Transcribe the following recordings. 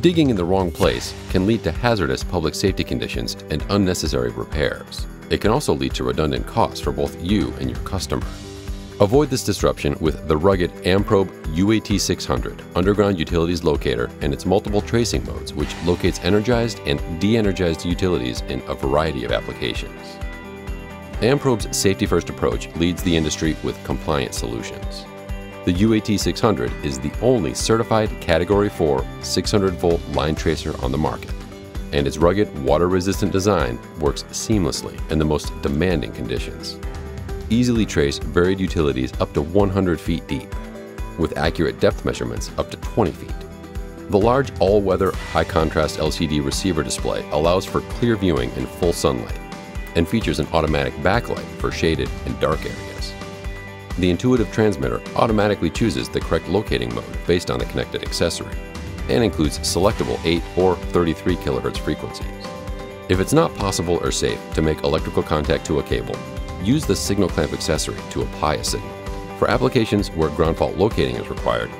Digging in the wrong place can lead to hazardous public safety conditions and unnecessary repairs. It can also lead to redundant costs for both you and your customer. Avoid this disruption with the rugged Amprobe UAT 600 underground utilities locator and its multiple tracing modes, which locates energized and de energized utilities in a variety of applications. Amprobe's safety first approach leads the industry with compliant solutions. The UAT 600 is the only certified Category 4 600 volt line tracer on the market, and its rugged, water resistant design works seamlessly in the most demanding conditions easily trace buried utilities up to 100 feet deep, with accurate depth measurements up to 20 feet. The large all-weather high-contrast LCD receiver display allows for clear viewing in full sunlight and features an automatic backlight for shaded and dark areas. The intuitive transmitter automatically chooses the correct locating mode based on the connected accessory and includes selectable 8 or 33 kHz frequencies. If it's not possible or safe to make electrical contact to a cable, use the signal clamp accessory to apply a signal. For applications where ground fault locating is required,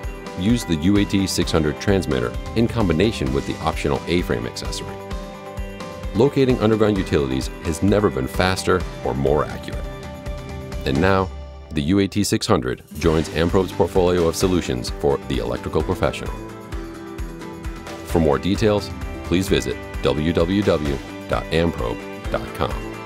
use the UAT 600 transmitter in combination with the optional A-frame accessory. Locating underground utilities has never been faster or more accurate. And now, the UAT 600 joins Amprobe's portfolio of solutions for the electrical professional. For more details, please visit www.amprobe.com.